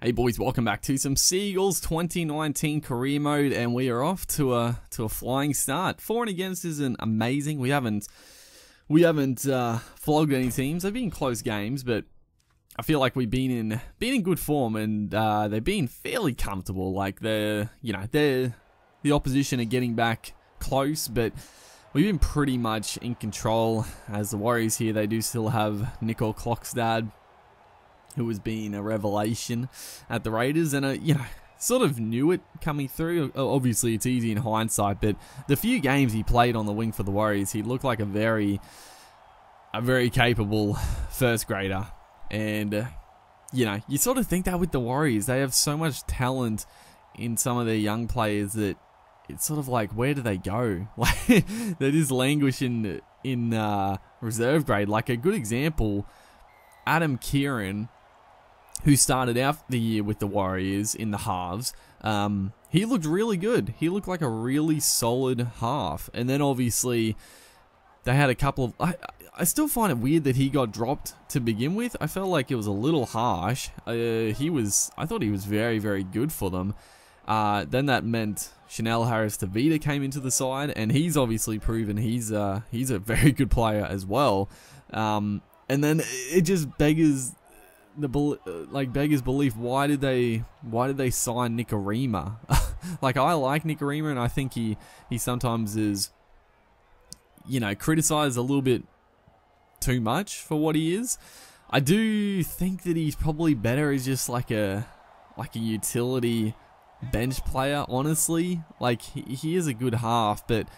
Hey boys, welcome back to some Sea Eagles 2019 career mode, and we are off to a to a flying start. For and against isn't amazing. We haven't we haven't uh, flogged any teams. They've been close games, but I feel like we've been in been in good form, and uh, they've been fairly comfortable. Like they're you know they're the opposition are getting back close, but we've been pretty much in control. As the Warriors here, they do still have Nicoll-Klokstad who has been a revelation at the Raiders, and uh, you know, sort of knew it coming through. Obviously, it's easy in hindsight, but the few games he played on the wing for the Warriors, he looked like a very, a very capable first grader, and uh, you know, you sort of think that with the Warriors, they have so much talent in some of their young players that it's sort of like where do they go? Like that is languishing in uh, reserve grade. Like a good example, Adam Keighran who started out the year with the Warriors in the halves. Um, he looked really good. He looked like a really solid half. And then obviously they had a couple of. I, I still find it weird that he got dropped to begin with. I felt like it was a little harsh. Uh, he was. I thought he was very very good for them. Uh, then that meant Chanel Harris Tavita came into the side, and he's obviously proven he's uh, he's a very good player as well. Um, and then it just beggars the uh, like beggars belief. Why did they why did they sign Nikorima? like I like Nikorima, and I think he he sometimes is you know criticized a little bit too much for what he is. I do think that he's probably better as just like a like a utility bench player. Honestly, like he, he is a good half, but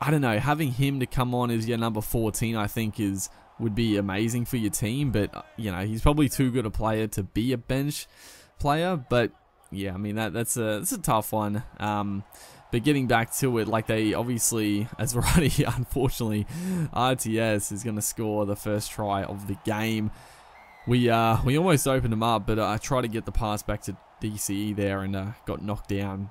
I don't know having him to come on as your number 14. I think is would be amazing for your team, but uh, you know he's probably too good a player to be a bench player. But yeah, I mean that that's a that's a tough one. Um, but getting back to it, like they obviously, as already unfortunately, RTS is going to score the first try of the game. We uh we almost opened them up, but I tried to get the pass back to DCE there and uh, got knocked down.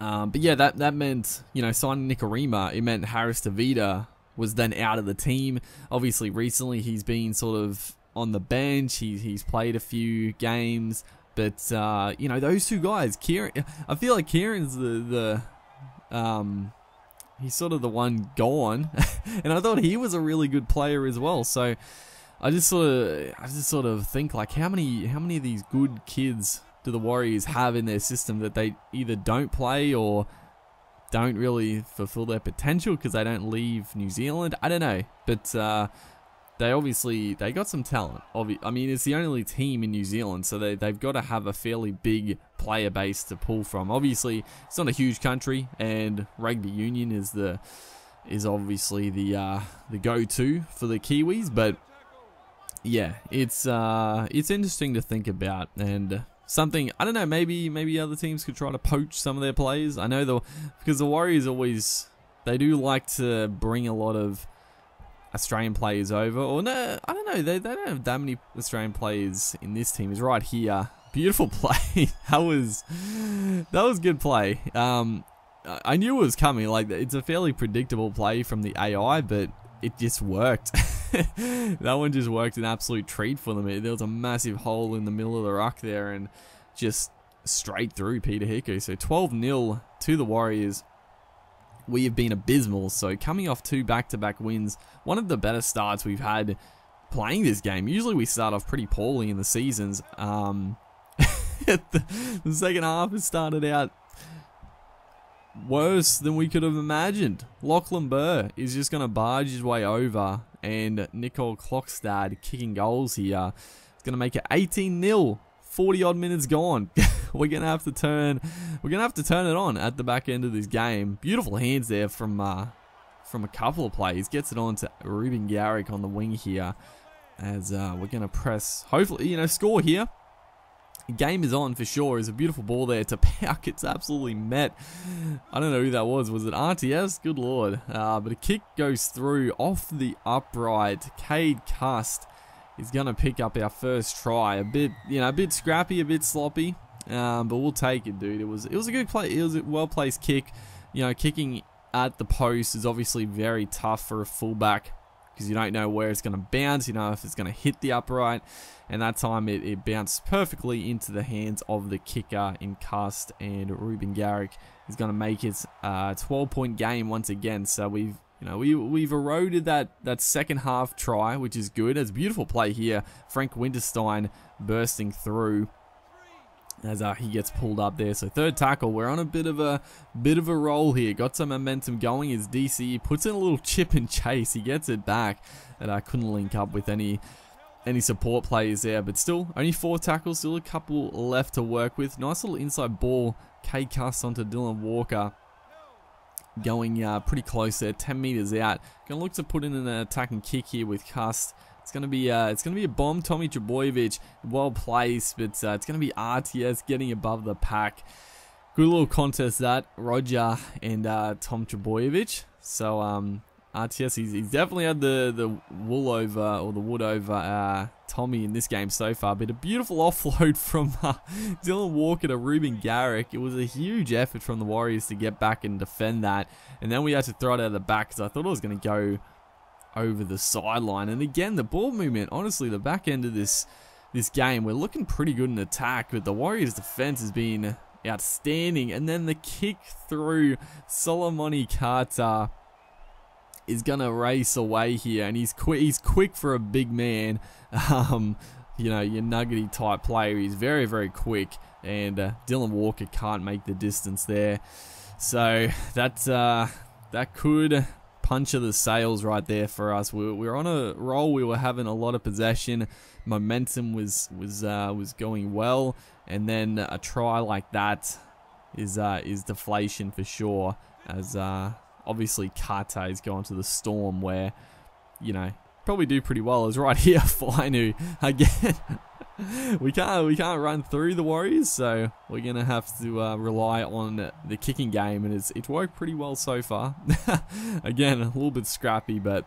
Um, but yeah, that that meant you know signing Nikorima. It meant Harris Tavita was then out of the team. Obviously, recently he's been sort of on the bench. He, he's played a few games, but uh, you know those two guys. Keighran, I feel like Keighran's the the um, he's sort of the one gone, and I thought he was a really good player as well. So I just sort of I just sort of think like how many how many of these good kids do the Warriors have in their system that they either don't play or don't really fulfill their potential because they don't leave New Zealand. I don't know, but uh, they obviously they got some talent. Obvi- I mean, it's the only team in New Zealand, so they they've got to have a fairly big player base to pull from. Obviously, it's not a huge country, and rugby union is the is obviously the uh, the go-to for the Kiwis, but yeah, it's uh, it's interesting to think about, and something I don't know. Maybe maybe other teams could try to poach some of their players. I know the because the Warriors always they do like to bring a lot of Australian players over. Or no, I don't know. They they don't have that many Australian players in this team. Is right here. Beautiful play. that was that was good play. Um, I knew it was coming. Like it's a fairly predictable play from the AI, but it just worked. that one just worked an absolute treat for them. There was a massive hole in the middle of the ruck there and just straight through Peter Hiku. So 12 0 to the Warriors. We have been abysmal. So coming off two back to back wins, one of the better starts we've had playing this game. Usually we start off pretty poorly in the seasons. Um, the, the second half has started out worse than we could have imagined. Lachlan Burr is just going to barge his way over, and Nicoll-Klokstad kicking goals here. It's going to make it 18 0. 40 odd minutes gone. we're gonna have to turn. We're gonna have to turn it on at the back end of this game. Beautiful hands there from uh, from a couple of plays. Gets it on to Reuben Garrick on the wing here. As uh, we're gonna press. Hopefully, you know, score here. Game is on for sure. Is a beautiful ball there to Pauk. It's absolutely met. I don't know who that was. Was it RTS? Good lord. Uh, but a kick goes through off the upright. Cade Cust is going to pick up our first try. A bit, you know, a bit scrappy, a bit sloppy. Um, but we'll take it, dude. It was it was a good play. It was a well placed kick. You know, kicking at the post is obviously very tough for a fullback because you don't know where it's going to bounce, you know if it's going to hit the upright, and that time it, it bounced perfectly into the hands of the kicker in Cust, and Reuben Garrick is going to make it a uh, 12 point game once again. So we've you know, we, we've eroded that, that second half try, which is good. It's a beautiful play here. Frank Winterstein bursting through as uh, he gets pulled up there. So third tackle, we're on a bit of a bit of a roll here. Got some momentum going His DC puts in a little chip and chase. He gets it back, and I couldn't link up with any any support players there. But still, only four tackles, still a couple left to work with. Nice little inside ball. K Cust onto Dylan Walker going uh, pretty close there, 10 meters out. Gonna look to put in an attacking kick here with Cust. It's gonna be uh, it's gonna be a bomb. Tommy Trbojevic, well placed, but uh, it's gonna be RTS getting above the pack. Good little contest that Roger and uh, Tom Trbojevic. So um, RTS, he's, he's, definitely had the, the wool over, or the wood over uh, Tommy in this game so far. But a beautiful offload from uh, Dylan Walker to Reuben Garrick. It was a huge effort from the Warriors to get back and defend that. And then we had to throw it out of the back because I thought it was to go over the sideline. And again, the ball movement, honestly, the back end of this this game, we're looking pretty good in attack, but the Warriors' defense has been outstanding. And then the kick through Solomone Kata is gonna race away here, and he's quick. He's quick for a big man. Um, you know, your nuggety type player. He's very, very quick, and uh, Dylan Walker can't make the distance there. So that uh, that could punch of the sails right there for us. We, we were on a roll. We were having a lot of possession. Momentum was was uh, was going well, and then a try like that is uh, is deflation for sure. As uh, obviously Kata is going to the Storm where, you know, probably do pretty well. Is right here, Fainu again. we can't we can't run through the Warriors, so we're gonna have to uh, rely on the kicking game, and it's it's worked pretty well so far. again, a little bit scrappy, but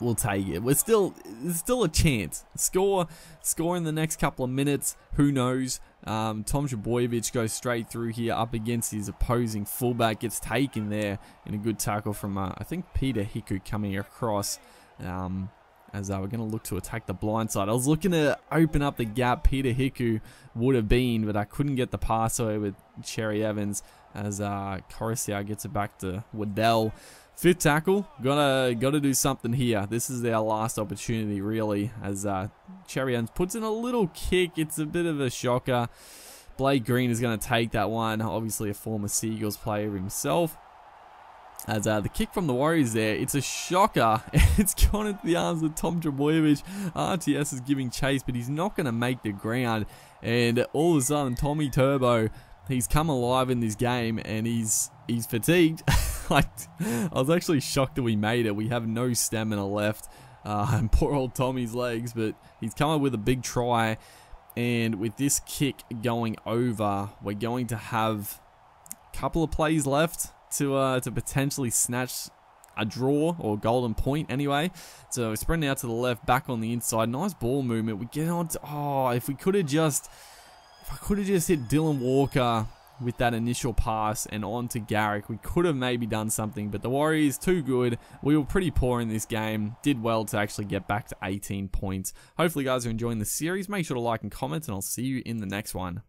we'll take it. We're still there's still a chance. Score score in the next couple of minutes. Who knows? Um, Tom Trbojevic goes straight through here up against his opposing fullback. Gets taken there in a good tackle from uh, I think Peter Hiku coming across. Um, as uh, we're going to look to attack the blind side. I was looking to open up the gap Peter Hiku would have been, but I couldn't get the pass away with Cherry Evans as uh, gets it back to Waddell. Fifth tackle, gotta gotta do something here. This is our last opportunity, really, as uh, Cherry Evans puts in a little kick. It's a bit of a shocker. Blake Green is going to take that one. Obviously, a former Sea Eagles player himself. As uh, the kick from the Warriors there, it's a shocker. it's gone into the arms of Tom Trbojevic. RTS is giving chase, but he's not going to make the ground. And all of a sudden, Tommy Turbo, he's come alive in this game, and he's he's fatigued. like, I was actually shocked that we made it. We have no stamina left. Uh, and poor old Tommy's legs, but he's come up with a big try. And with this kick going over, we're going to have a couple of plays left to uh, to potentially snatch a draw or golden point anyway. So spreading out to the left, back on the inside. Nice ball movement. We get on to, oh, if we could have just, if I could have just hit Dylan Walker with that initial pass and on to Garrick. We could have maybe done something, but the Warriors, too good. We were pretty poor in this game. Did well to actually get back to 18 points. Hopefully, guys are enjoying the series. Make sure to like and comment, and I'll see you in the next one.